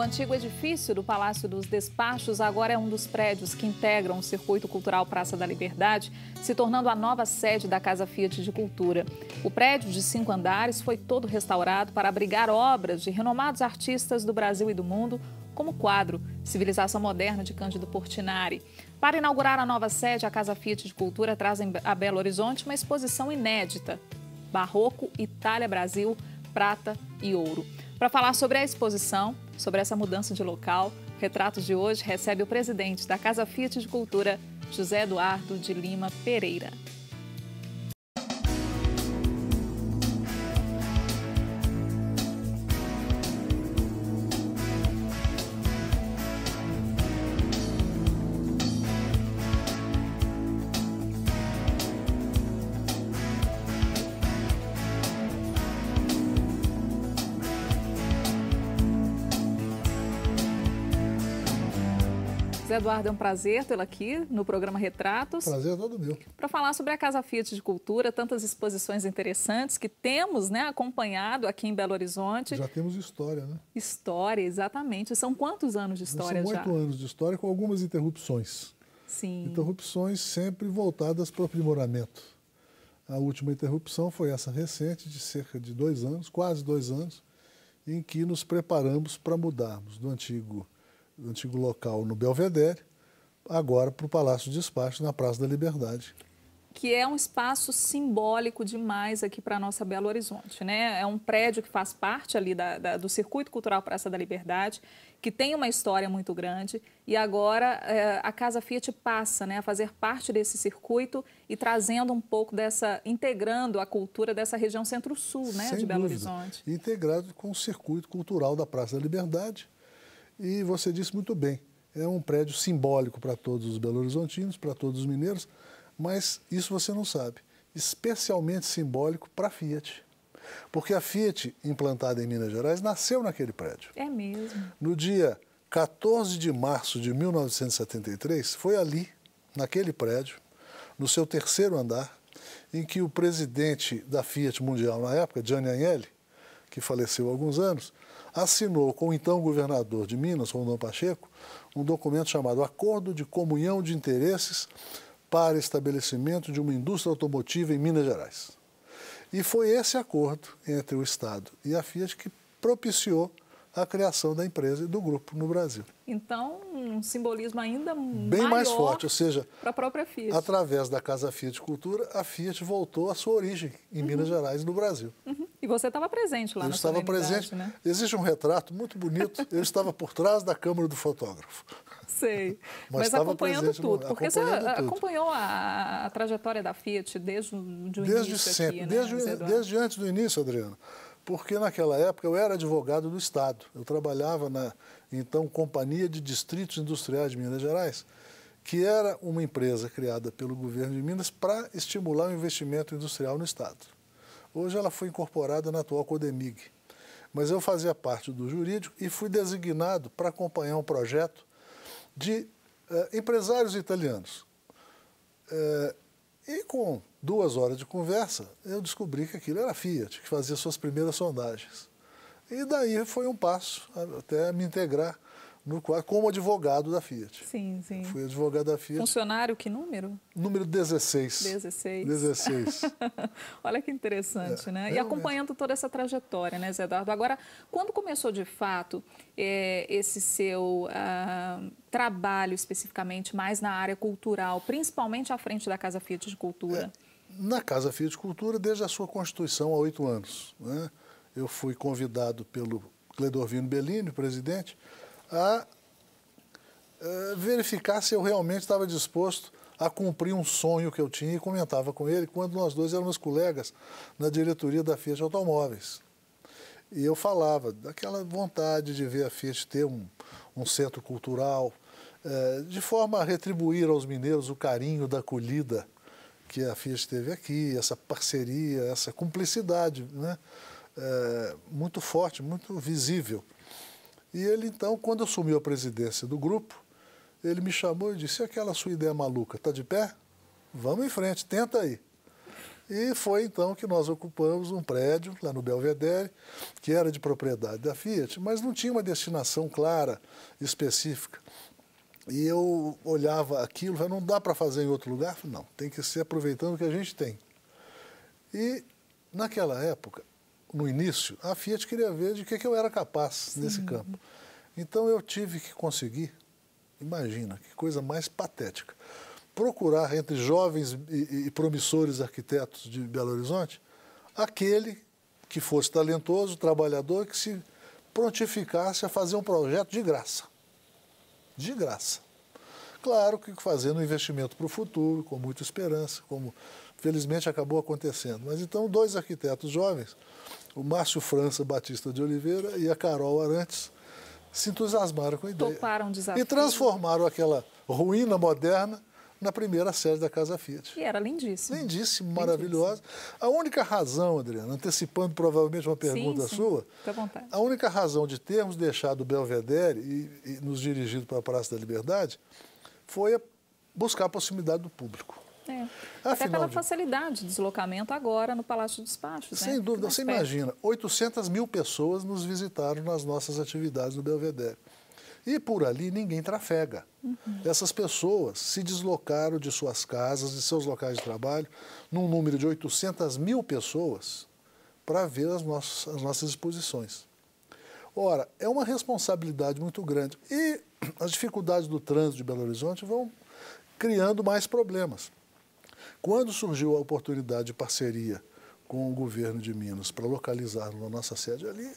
O antigo edifício do Palácio dos Despachos agora é um dos prédios que integram o Circuito Cultural Praça da Liberdade, se tornando a nova sede da Casa Fiat de Cultura. O prédio de cinco andares foi todo restaurado para abrigar obras de renomados artistas do Brasil e do mundo, como o quadro Civilização Moderna de Cândido Portinari. Para inaugurar a nova sede, a Casa Fiat de Cultura traz a Belo Horizonte uma exposição inédita: Barroco, Itália, Brasil, Prata e Ouro. Para falar sobre a exposição, sobre essa mudança de local, Retratos de hoje recebe o presidente da Casa Fiat de Cultura, José Eduardo de Lima Pereira. Zé Eduardo, é um prazer tê-lo aqui no programa Retratos. Prazer é todo meu. Para falar sobre a Casa Fiat de Cultura, tantas exposições interessantes que temos né, acompanhado aqui em Belo Horizonte. Já temos história, né? História, exatamente. São quantos anos de história São já? São oito anos de história com algumas interrupções. Sim. Interrupções sempre voltadas para o aprimoramento. A última interrupção foi essa recente, de cerca de dois anos, quase dois anos, em que nos preparamos para mudarmos do antigo antigo local no Belvedere, agora para o Palácio de Despacho, na Praça da Liberdade. Que é um espaço simbólico demais aqui para a nossa Belo Horizonte. Né? É um prédio que faz parte ali da, da, do Circuito Cultural Praça da Liberdade, que tem uma história muito grande, e agora é, a Casa Fiat passa né, a fazer parte desse circuito e trazendo um pouco dessa, integrando a cultura dessa região centro-sul né, de Belo dúvida. Horizonte. Integrado com o circuito cultural da Praça da Liberdade, e você disse muito bem, é um prédio simbólico para todos os belo-horizontinos, para todos os mineiros, mas isso você não sabe. Especialmente simbólico para a Fiat. Porque a Fiat, implantada em Minas Gerais, nasceu naquele prédio. É mesmo. No dia 14 de março de 1973, foi ali, naquele prédio, no seu terceiro andar, em que o presidente da Fiat Mundial na época, Gianni Agnelli, que faleceu há alguns anos, assinou com o então governador de Minas, Rondão Pacheco, um documento chamado Acordo de Comunhão de Interesses para estabelecimento de uma indústria automotiva em Minas Gerais. E foi esse acordo entre o Estado e a Fiat que propiciou a criação da empresa e do grupo no Brasil. Então, um simbolismo ainda bem mais forte, ou seja, para a própria Fiat. Através da Casa Fiat Cultura, a Fiat voltou à sua origem em uhum. Minas Gerais, no Brasil. Uhum. Você estava presente lá eu na estava presente. Né? Existe um retrato muito bonito. eu estava por trás da câmera do fotógrafo. Sei. Mas, Mas acompanhando tudo, porque acompanhando você tudo. acompanhou a, a, trajetória da Fiat desde o de desde início sempre, aqui, desde, né, desde antes do início, Adriano. Porque naquela época eu era advogado do Estado. Eu trabalhava na então Companhia de Distritos Industriais de Minas Gerais, que era uma empresa criada pelo governo de Minas para estimular o investimento industrial no Estado. Hoje ela foi incorporada na atual Codemig. Mas eu fazia parte do jurídico e fui designado para acompanhar um projeto de eh, empresários italianos. Eh, e com duas horas de conversa, eu descobri que aquilo era Fiat, que fazia suas primeiras sondagens. E daí foi um passo até me integrar no quadro como advogado da Fiat. Sim, sim. Fui advogado da Fiat. Funcionário que número? Número 16. 16. 16. Olha que interessante, é, né? Realmente. E acompanhando toda essa trajetória, né, Zé Eduardo? Agora, quando começou de fato é, esse seu uh, trabalho especificamente mais na área cultural, principalmente à frente da Casa Fiat de Cultura? É, na Casa Fiat de Cultura, desde a sua constituição há oito anos. Né? Eu fui convidado pelo Cledorvino Bellini, presidente, a uh, verificar se eu realmente estava disposto a cumprir um sonho que eu tinha e comentava com ele quando nós dois éramos colegas na diretoria da Fiat Automóveis. E eu falava daquela vontade de ver a Fiat ter um, um centro cultural, uh, de forma a retribuir aos mineiros o carinho da acolhida que a Fiat teve aqui, essa parceria, essa cumplicidade né? Uh, muito forte, muito visível. E ele, então, quando assumiu a presidência do grupo, ele me chamou e disse: aquela sua ideia maluca, está de pé? Vamos em frente, tenta aí. E foi então que nós ocupamos um prédio lá no Belvedere, que era de propriedade da Fiat, mas não tinha uma destinação clara, específica. E eu olhava aquilo, falei, não dá para fazer em outro lugar? Não, tem que ser aproveitando o que a gente tem. E naquela época, no início, a Fiat queria ver de que, que eu era capaz Sim. nesse campo. Então eu tive que conseguir, imagina, que coisa mais patética, procurar entre jovens e, e promissores arquitetos de Belo Horizonte aquele que fosse talentoso, trabalhador, que se prontificasse a fazer um projeto de graça. De graça. Claro que fazendo um investimento para o futuro, com muita esperança, como felizmente acabou acontecendo. Mas então, dois arquitetos jovens, o Márcio França Batista de Oliveira e a Carol Arantes, se entusiasmaram com a ideia. Toparam desafio. E transformaram aquela ruína moderna na primeira sede da Casa Fiat. E era lindíssimo. Lindíssimo, maravilhosa. A única razão, Adriana, antecipando provavelmente uma pergunta sim, sim. sua, à vontade. a única razão de termos deixado o Belvedere e, e nos dirigido para a Praça da Liberdade foi buscar a proximidade do público. É. Até pela de... facilidade de deslocamento agora no Palácio dos Despachos. Sem né? dúvida. Você perto. imagina, 800 mil pessoas nos visitaram nas nossas atividades no Belvedere. E por ali ninguém trafega. Uhum. Essas pessoas se deslocaram de suas casas, de seus locais de trabalho, num número de 800 mil pessoas, para ver as nossas, as nossas exposições. Ora, é uma responsabilidade muito grande. E as dificuldades do trânsito de Belo Horizonte vão criando mais problemas. Quando surgiu a oportunidade de parceria com o governo de Minas para localizar a nossa sede ali,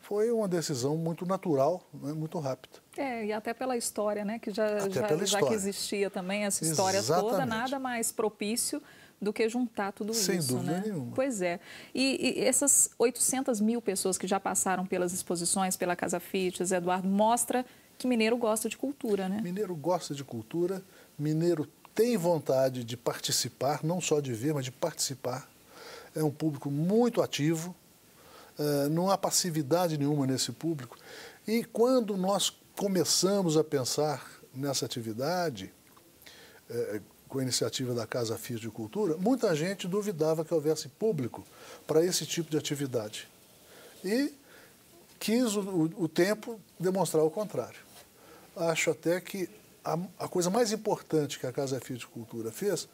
foi uma decisão muito natural, né, muito rápida. É, e até pela história, né, que já, já, já, que existia também essa história Exatamente. toda, nada mais propício do que juntar tudo Sem isso. Dúvida né? nenhuma. Pois é. E, e, essas 800 mil pessoas que já passaram pelas exposições, pela Casa Fiat, Eduardo, mostra que mineiro gosta de cultura, né? Mineiro gosta de cultura, mineiro tem vontade de participar, não só de ver, mas de participar. É um público muito ativo, eh, não há passividade nenhuma nesse público. E quando nós começamos a pensar nessa atividade, eh, com a iniciativa da Casa Fiat de Cultura, muita gente duvidava que houvesse público para esse tipo de atividade. E quis o, o tempo demonstrar o contrário. Acho até que a, a, coisa mais importante que a Casa Fiat de Cultura fez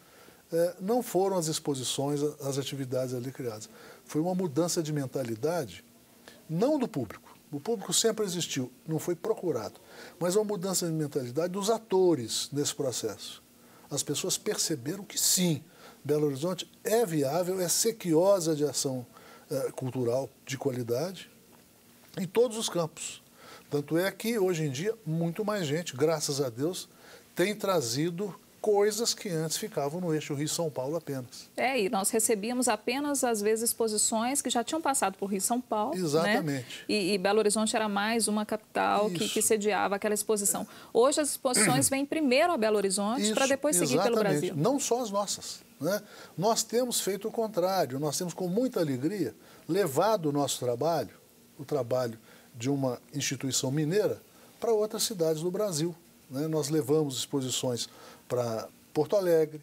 é, não foram as exposições, as atividades ali criadas. Foi uma mudança de mentalidade, não do público. O público sempre existiu, não foi procurado. Mas uma mudança de mentalidade dos atores nesse processo. As pessoas perceberam que sim, Belo Horizonte é viável, é sequiosa de ação é, cultural de qualidade em todos os campos. Tanto é que hoje em dia muito mais gente, graças a Deus, tem trazido coisas que antes ficavam no eixo Rio-São Paulo apenas. É, e nós recebíamos apenas, às vezes, exposições que já tinham passado por Rio-São Paulo. Né? Exatamente. Né? E, e, Belo Horizonte era mais uma capital que, que, sediava aquela exposição. Hoje as exposições vêm primeiro a Belo Horizonte para depois seguir exatamente. pelo Brasil. Não só as nossas. Né? Nós temos feito o contrário, nós temos com muita alegria levado o nosso trabalho, o trabalho de uma instituição mineira, para outras cidades do Brasil. Né? Nós levamos exposições para Porto Alegre,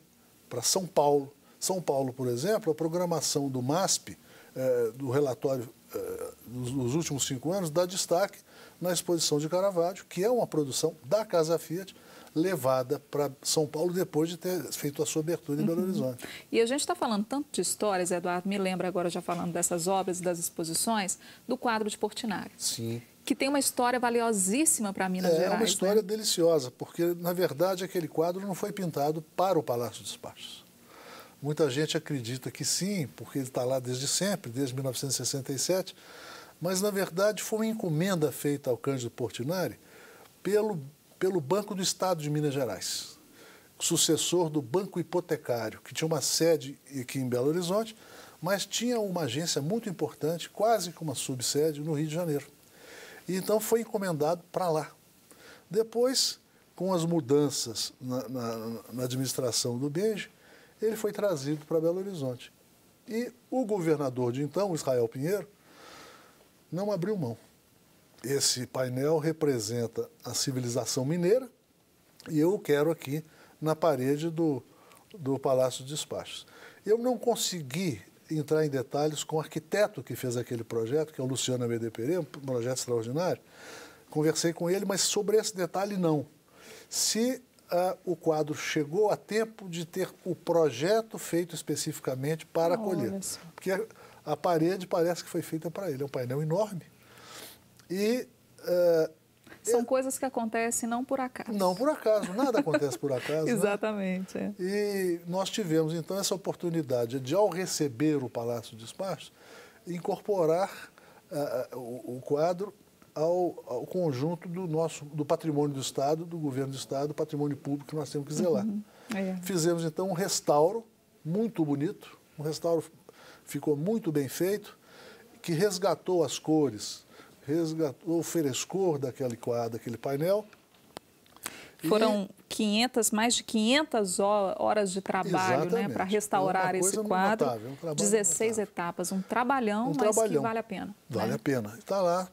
para São Paulo. São Paulo, por exemplo, a programação do MASP, eh, do relatório eh, dos, dos, últimos cinco anos, dá destaque na exposição de Caravaggio, que é uma produção da Casa Fiat, levada para São Paulo depois de ter feito a sua abertura em Belo uhum. Horizonte. E a gente está falando tanto de histórias, Eduardo, me lembra agora já falando dessas obras, das exposições, do quadro de Portinari. Sim que tem uma história valiosíssima para Minas é, Gerais. É uma história né? deliciosa, porque, na verdade, aquele quadro não foi pintado para o Palácio dos Despachos. Muita gente acredita que sim, porque ele está lá desde sempre, desde 1967, mas, na verdade, foi uma encomenda feita ao Cândido Portinari pelo, pelo Banco do Estado de Minas Gerais, sucessor do Banco Hipotecário, que tinha uma sede aqui em Belo Horizonte, mas tinha uma agência muito importante, quase que uma subsede, no Rio de Janeiro. E então foi encomendado para lá. Depois, com as mudanças na, na, na administração do BEJ, ele foi trazido para Belo Horizonte. E o governador de então, Israel Pinheiro, não abriu mão. Esse painel representa a civilização mineira e eu o quero aqui na parede do, do Palácio de Despachos. Eu não consegui entrar em detalhes com o arquiteto que fez aquele projeto, que é o Luciano Amede Pereira, um projeto extraordinário. Conversei com ele, mas sobre esse detalhe não. Se uh, o quadro chegou a tempo de ter o projeto feito especificamente para acolher. Porque a, a, parede parece que foi feita para ele. É um painel enorme. E. Uh, São é, coisas que acontecem não por acaso. Não por acaso, nada acontece por acaso. Né? Exatamente. Né? É. E nós tivemos então essa oportunidade de, ao receber o Palácio de Espaço, incorporar uh, o, o quadro ao, ao, conjunto do nosso do patrimônio do Estado, do governo do Estado, do patrimônio público que nós temos que zelar. Uhum. É. Fizemos então um restauro muito bonito, um restauro ficou muito bem feito, que resgatou as cores, resgatou o frescor daquele quadro, daquele painel. Foram e... 500, mais de 500 horas de trabalho né, para restaurar é esse quadro. Notável, um 16 notável. etapas, um trabalhão, um mas trabalhão. que vale a pena. Vale né? a pena. Está lá,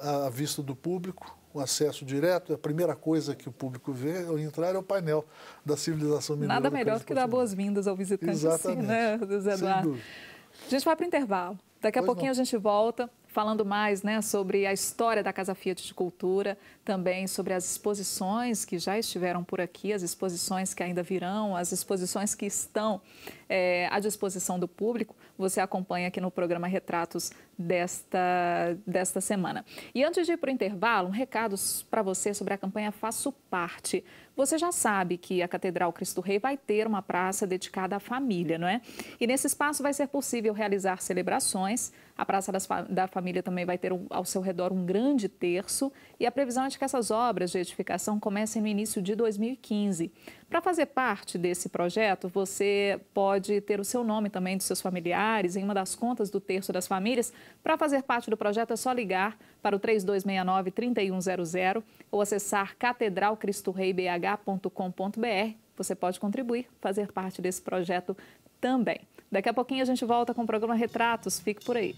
à vista do público, o acesso direto. A primeira coisa que o público vê ao entrar é o painel da civilização mineira. Nada melhor do que dar boas-vindas ao visitante, Exatamente. assim, né, José Eduardo? A gente vai para o intervalo. Daqui a pois pouquinho não. a gente volta falando mais né, sobre a história da Casa Fiat de Cultura, também sobre as exposições que já estiveram por aqui, as exposições que ainda virão, as exposições que estão é, à disposição do público. Você acompanha aqui no programa Retratos desta, desta semana. E antes de ir para o intervalo, um recado para você sobre a campanha Faço Parte. Você já sabe que a Catedral Cristo Rei vai ter uma praça dedicada à família, não é? E nesse espaço vai ser possível realizar celebrações. A Praça da Família também vai ter ao seu redor um grande terço e a previsão é de que essas obras de edificação comecem no início de 2015. Para fazer parte desse projeto, você pode ter o seu nome também dos seus familiares em uma das contas do terço das famílias. Para fazer parte do projeto é só ligar para o 3269-3100 ou acessar catedralcristoreibh.com.br. Você pode contribuir, fazer parte desse projeto também. Daqui a pouquinho a gente volta com o programa Retratos. Fique por aí.